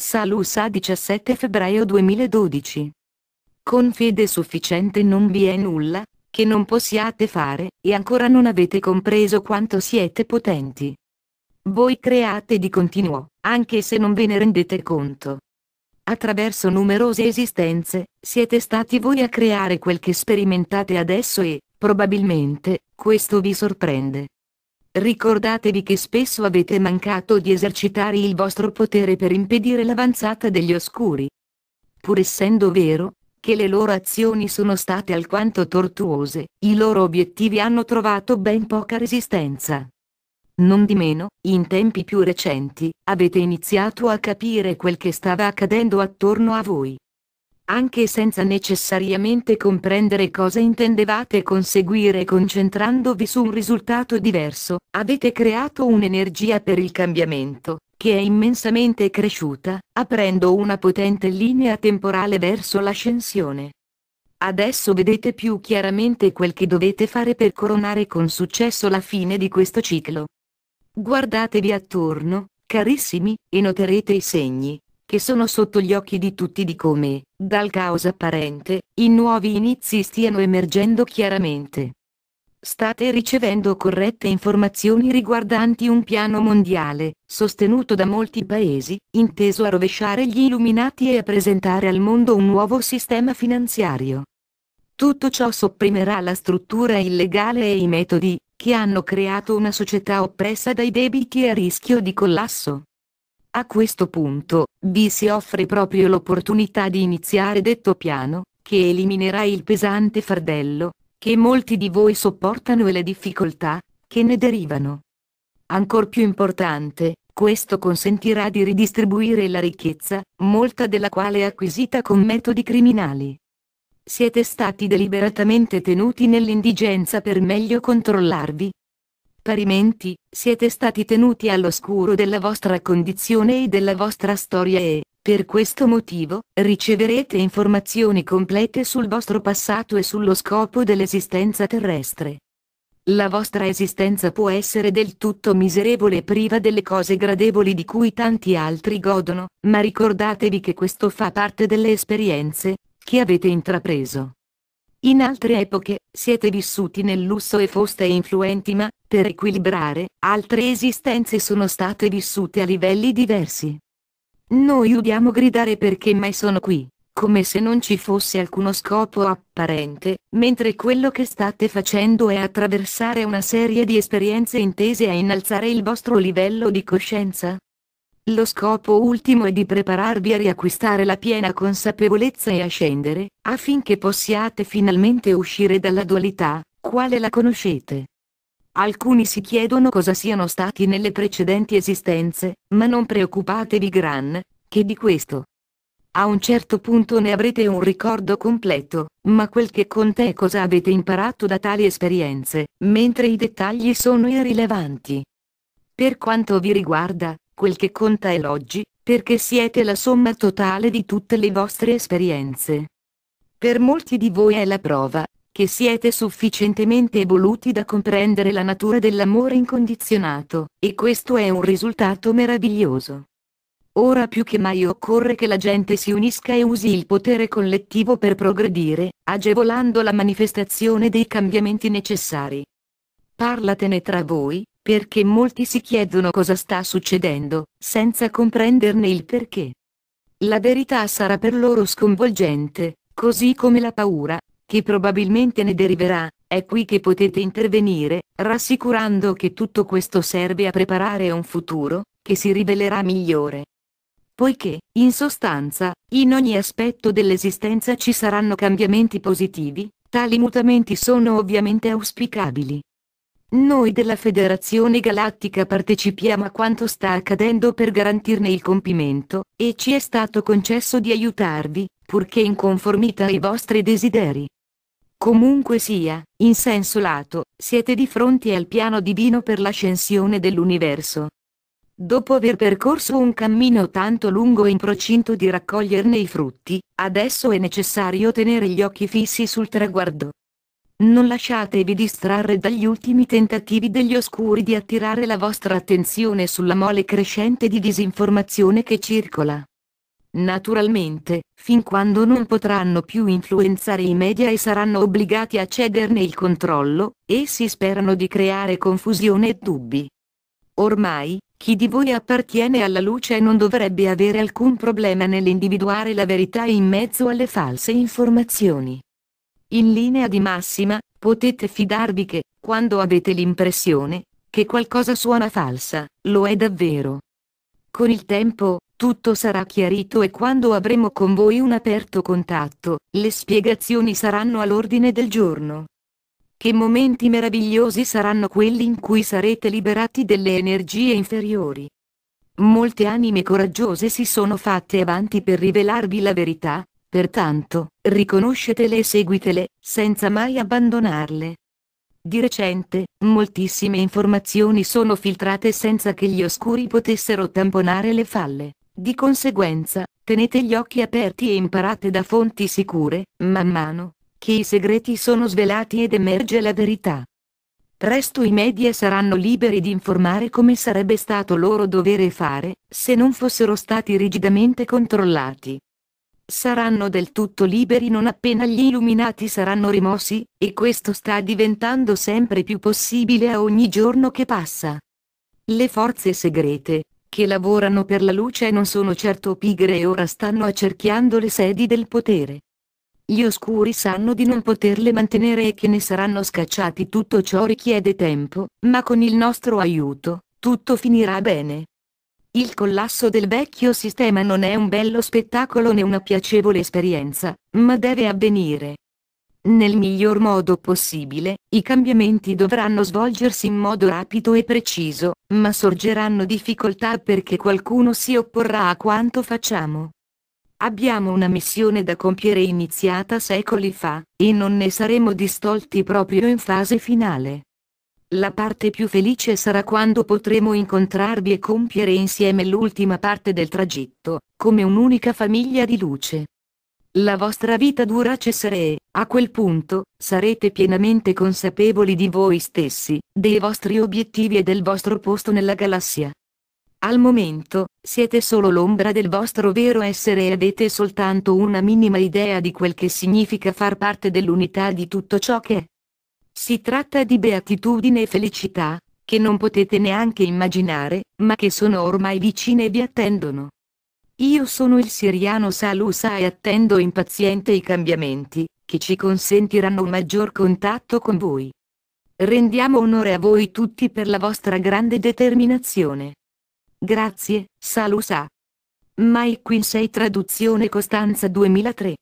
Salusa 17 febbraio 2012. Con fede sufficiente non vi è nulla, che non possiate fare, e ancora non avete compreso quanto siete potenti. Voi create di continuo, anche se non ve ne rendete conto. Attraverso numerose esistenze, siete stati voi a creare quel che sperimentate adesso e, probabilmente, questo vi sorprende. Ricordatevi che spesso avete mancato di esercitare il vostro potere per impedire l'avanzata degli oscuri. Pur essendo vero, che le loro azioni sono state alquanto tortuose, i loro obiettivi hanno trovato ben poca resistenza. Non di meno, in tempi più recenti, avete iniziato a capire quel che stava accadendo attorno a voi. Anche senza necessariamente comprendere cosa intendevate conseguire concentrandovi su un risultato diverso, avete creato un'energia per il cambiamento, che è immensamente cresciuta, aprendo una potente linea temporale verso l'ascensione. Adesso vedete più chiaramente quel che dovete fare per coronare con successo la fine di questo ciclo. Guardatevi attorno, carissimi, e noterete i segni, che sono sotto gli occhi di tutti di come, dal caos apparente, i nuovi inizi stiano emergendo chiaramente. State ricevendo corrette informazioni riguardanti un piano mondiale, sostenuto da molti paesi, inteso a rovesciare gli illuminati e a presentare al mondo un nuovo sistema finanziario. Tutto ciò sopprimerà la struttura illegale e i metodi, che hanno creato una società oppressa dai debiti e a rischio di collasso. A questo punto, vi si offre proprio l'opportunità di iniziare detto piano, che eliminerà il pesante fardello, che molti di voi sopportano e le difficoltà, che ne derivano. Ancor più importante, questo consentirà di ridistribuire la ricchezza, molta della quale è acquisita con metodi criminali siete stati deliberatamente tenuti nell'indigenza per meglio controllarvi? Parimenti, siete stati tenuti all'oscuro della vostra condizione e della vostra storia e, per questo motivo, riceverete informazioni complete sul vostro passato e sullo scopo dell'esistenza terrestre. La vostra esistenza può essere del tutto miserevole e priva delle cose gradevoli di cui tanti altri godono, ma ricordatevi che questo fa parte delle esperienze, che avete intrapreso. In altre epoche, siete vissuti nel lusso e foste influenti ma, per equilibrare, altre esistenze sono state vissute a livelli diversi. Noi udiamo gridare perché mai sono qui, come se non ci fosse alcuno scopo apparente, mentre quello che state facendo è attraversare una serie di esperienze intese a innalzare il vostro livello di coscienza, lo scopo ultimo è di prepararvi a riacquistare la piena consapevolezza e a scendere, affinché possiate finalmente uscire dalla dualità, quale la conoscete. Alcuni si chiedono cosa siano stati nelle precedenti esistenze, ma non preoccupatevi gran, che di questo. A un certo punto ne avrete un ricordo completo, ma quel che conta è cosa avete imparato da tali esperienze, mentre i dettagli sono irrilevanti. Per quanto vi riguarda, quel che conta è l'oggi, perché siete la somma totale di tutte le vostre esperienze. Per molti di voi è la prova, che siete sufficientemente evoluti da comprendere la natura dell'amore incondizionato, e questo è un risultato meraviglioso. Ora più che mai occorre che la gente si unisca e usi il potere collettivo per progredire, agevolando la manifestazione dei cambiamenti necessari. Parlatene tra voi, perché molti si chiedono cosa sta succedendo, senza comprenderne il perché. La verità sarà per loro sconvolgente, così come la paura, che probabilmente ne deriverà, è qui che potete intervenire, rassicurando che tutto questo serve a preparare un futuro, che si rivelerà migliore. Poiché, in sostanza, in ogni aspetto dell'esistenza ci saranno cambiamenti positivi, tali mutamenti sono ovviamente auspicabili. Noi della Federazione Galattica partecipiamo a quanto sta accadendo per garantirne il compimento, e ci è stato concesso di aiutarvi, purché in conformità ai vostri desideri. Comunque sia, in senso lato, siete di fronte al piano divino per l'ascensione dell'universo. Dopo aver percorso un cammino tanto lungo in procinto di raccoglierne i frutti, adesso è necessario tenere gli occhi fissi sul traguardo. Non lasciatevi distrarre dagli ultimi tentativi degli oscuri di attirare la vostra attenzione sulla mole crescente di disinformazione che circola. naturalmente, fin quando non potranno più influenzare i media e saranno obbligati a cederne il controllo, essi sperano di creare confusione e dubbi. Ormai, chi di voi appartiene alla luce non dovrebbe avere alcun problema nell'individuare la verità in mezzo alle false informazioni. In linea di massima, potete fidarvi che, quando avete l'impressione che qualcosa suona falsa, lo è davvero. Con il tempo, tutto sarà chiarito e quando avremo con voi un aperto contatto, le spiegazioni saranno all'ordine del giorno. Che momenti meravigliosi saranno quelli in cui sarete liberati delle energie inferiori. Molte anime coraggiose si sono fatte avanti per rivelarvi la verità, pertanto, riconoscetele e seguitele, senza mai abbandonarle. Di recente, moltissime informazioni sono filtrate senza che gli oscuri potessero tamponare le falle. Di conseguenza, tenete gli occhi aperti e imparate da fonti sicure, man mano, che i segreti sono svelati ed emerge la verità. Presto i media saranno liberi di informare come sarebbe stato loro dovere fare, se non fossero stati rigidamente controllati saranno del tutto liberi non appena gli illuminati saranno rimossi, e questo sta diventando sempre più possibile a ogni giorno che passa. Le forze segrete, che lavorano per la luce non sono certo pigre e ora stanno accerchiando le sedi del potere. Gli oscuri sanno di non poterle mantenere e che ne saranno scacciati tutto ciò richiede tempo, ma con il nostro aiuto, tutto finirà bene. Il collasso del vecchio sistema non è un bello spettacolo né una piacevole esperienza, ma deve avvenire. Nel miglior modo possibile, i cambiamenti dovranno svolgersi in modo rapido e preciso, ma sorgeranno difficoltà perché qualcuno si opporrà a quanto facciamo. Abbiamo una missione da compiere iniziata secoli fa, e non ne saremo distolti proprio in fase finale. La parte più felice sarà quando potremo incontrarvi e compiere insieme l'ultima parte del tragitto, come un'unica famiglia di luce. La vostra vita dura cesserà e, a quel punto, sarete pienamente consapevoli di voi stessi, dei vostri obiettivi e del vostro posto nella galassia. Al momento, siete solo l'ombra del vostro vero essere e avete soltanto una minima idea di quel che significa far parte dell'unità di tutto ciò che è. Si tratta di beatitudine e felicità, che non potete neanche immaginare, ma che sono ormai vicine e vi attendono. Io sono il siriano Salusa e attendo impaziente i cambiamenti, che ci consentiranno un maggior contatto con voi. Rendiamo onore a voi tutti per la vostra grande determinazione. Grazie, Salusa. Mike Quinsey Traduzione Costanza 2003